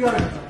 E olha,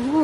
오.